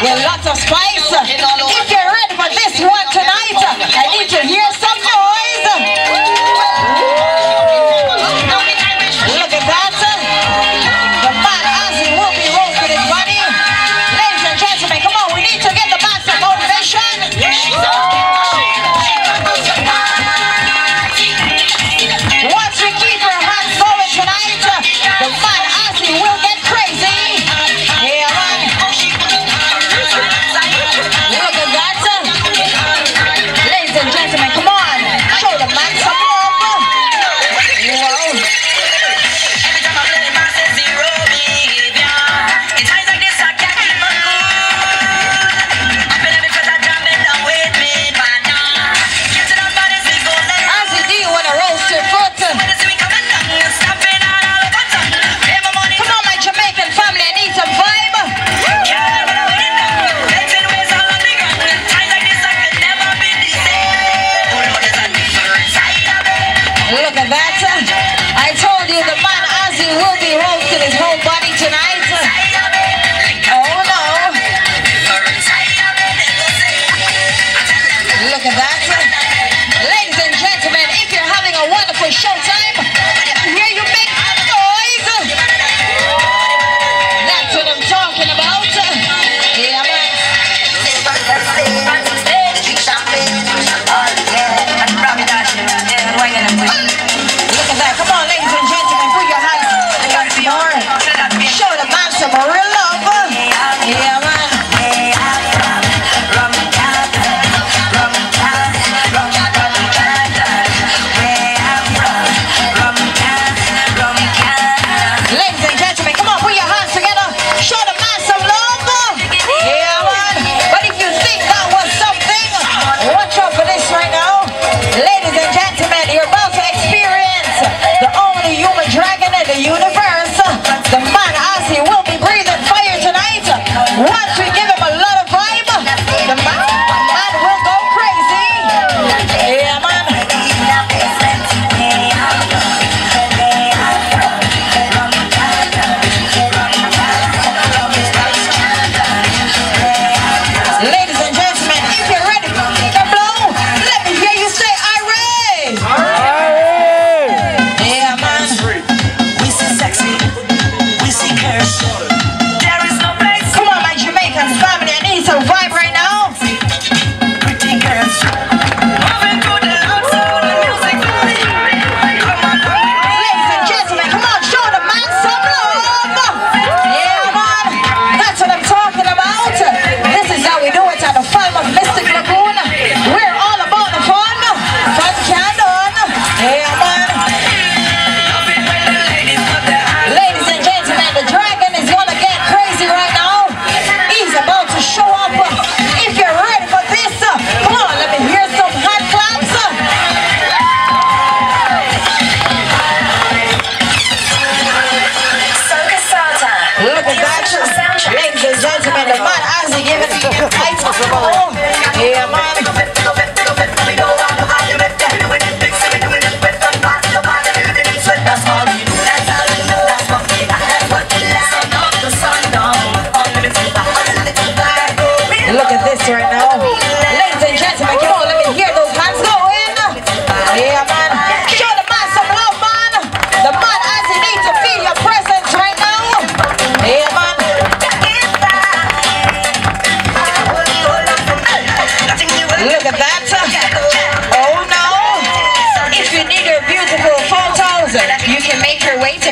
Well, is home. At that. Ladies and gentlemen, the man has to give it lights. Oh, yeah,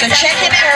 make your way to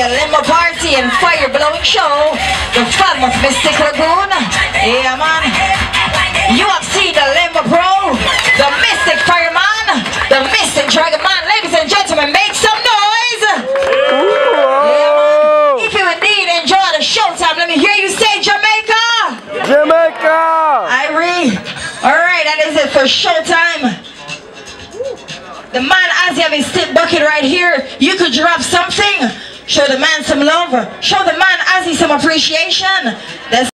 a limbo party and fire blowing show, the fun of Mystic Lagoon. Yeah, man. You have seen the limbo pro, the Mystic Fireman, the Mystic Dragon Man. Ladies and gentlemen, make some noise. Yeah, man. If you indeed enjoy the showtime, let me hear you say Jamaica. Jamaica! Irie. All right, that is it for showtime. The man as you have his tip bucket right here, you could drop something. Show the man some love. Show the man he some appreciation. That's